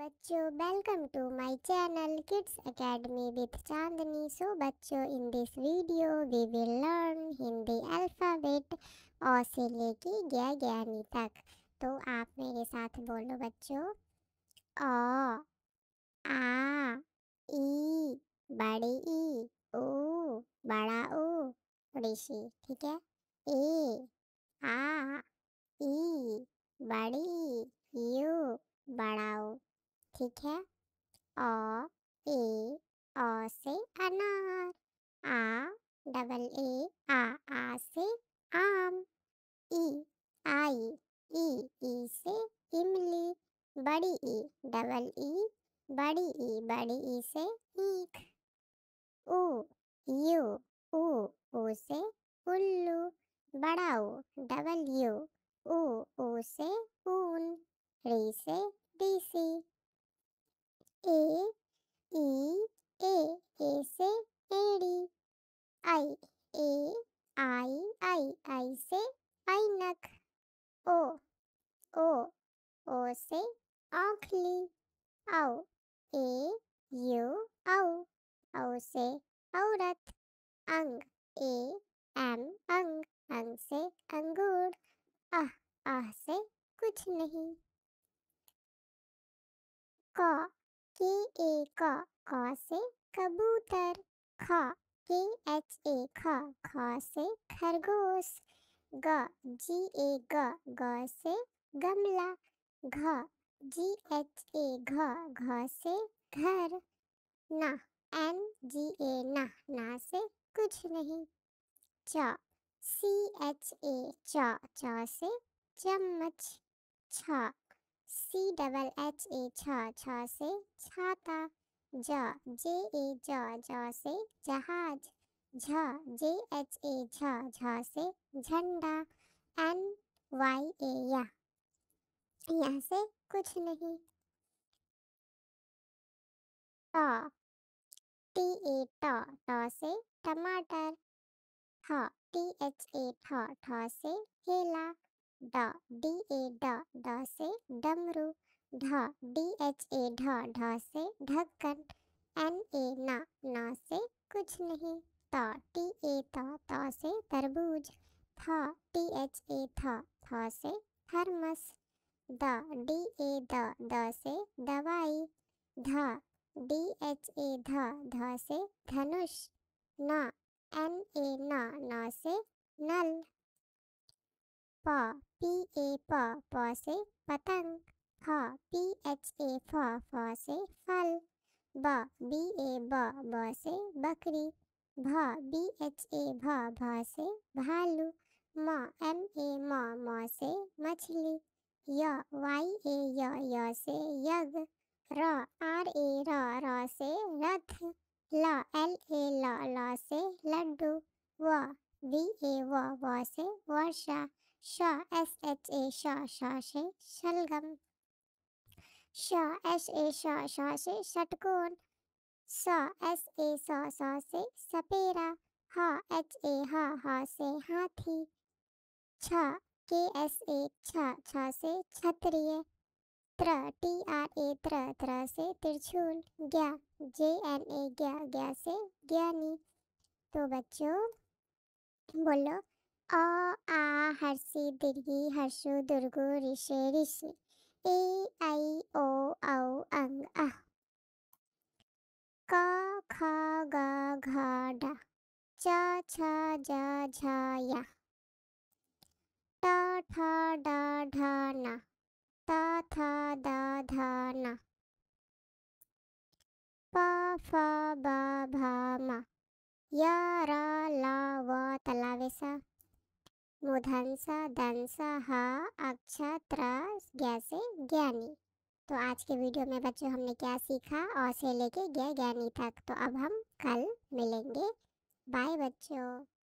बच्चों welcome to my channel kids academy with Chandni so बच्चों in this video we will learn Hindi alphabet अ से लेके ग्या ज्ञानी तक। तो आप मेरे साथ बोलो बच्चों, अ, आ, ई, बड़ी ई ओ बड़ा ओ ऋषि, ठीक है? ए, आ, ई, बड़ी, यू, बड़ा ठीक है। अ, ए, अ से अनार, आ, डबल ए, आ आ से आम, ई, आई, ई ई से इमली, बड़ी ई, डबल ई, बड़ी ई बड़ी ई से ईख ऊ यू ऊ ऊ से उल्लू, बड़ा ऊ डबल यू ऊ ऊ से ऊन, री से डीसी ए ई ए ए से एड़ी आई ए आई आई आई से ऐनक ओ ओ ओ से औखली औ ए यू औ औ से औरत। अंग, ए, एम, अंग अंग से अंगूर। आह आह से कुछ नहीं। क, के, ए, क क से कबूतर। ख, के, एच, ए, ख ख से खरगोश। ग, जी, ए, ग ग से गमला। घ, जी, एच, ए, घ घ से घर। न एन जी ए न न से कुछ नहीं। च सी एच ए च च से चम्मच, छ सी डबल एच ए छ छ से छाता, ज जे ए ज ज से जहाज़, झ जे एच ए झ झ से झंडा एन वाई ए या, यहाँ से कुछ नहीं। ट टी ए ट ट से टमाटर ठ टी एच ए ठ ठ से केला ड डी ए ड ड से डमरू ढ डी एच ए ढ ढ से ढक्कन एन ए न न से कुछ नहीं त टी ए त त से तरबूज थ टी एच ए थ थ से थर्मस द डी ए द द से दवाई ध डी एच ए ध ध से धनुष, न एन ए न न से नल। प पी ए प प से पतंग। फ पी एच ए फ फ से फल। ब बी ए ब ब से बकरी। भ बी एच ए भ भ से भालू। म एम ए म म से मछली। य वाई ए य य से यज्ञ। र, आर, ए, र र से रथ, ल, एल, ए, ल ल से लड्डू, व, वी, ए, व व से वर्षा, श, एस, एच, ए, श श से शलगम, श, एस, ए, श श से षटकोण, स, एस, ए, स स से सपेरा, ह, एच, ए, ह ह से हाथी, छ, के, एस, ए, छ छ से क्षत्रिय त्र, टी, आर, ए, त्र त्र से त्रिशूल ज्ञा जे, एन, ए ज्ञा ज्ञा से ज्ञानी। तो बच्चों, बोलो, अ, आ, हर्षि, दीर्घी, हर्षु, दुर्गु, ऋषे, ऋषि, ए आई ओ, औ अंग अ। क, ख, ग, घ ड च, छ, ज, झ, य। ट, ठ, ड, ढ य ह ज्ञानी। तो आज के वीडियो में बच्चों हमने क्या सीखा? और से लेके ज्ञानी तक। तो अब हम कल मिलेंगे। बाय बच्चों।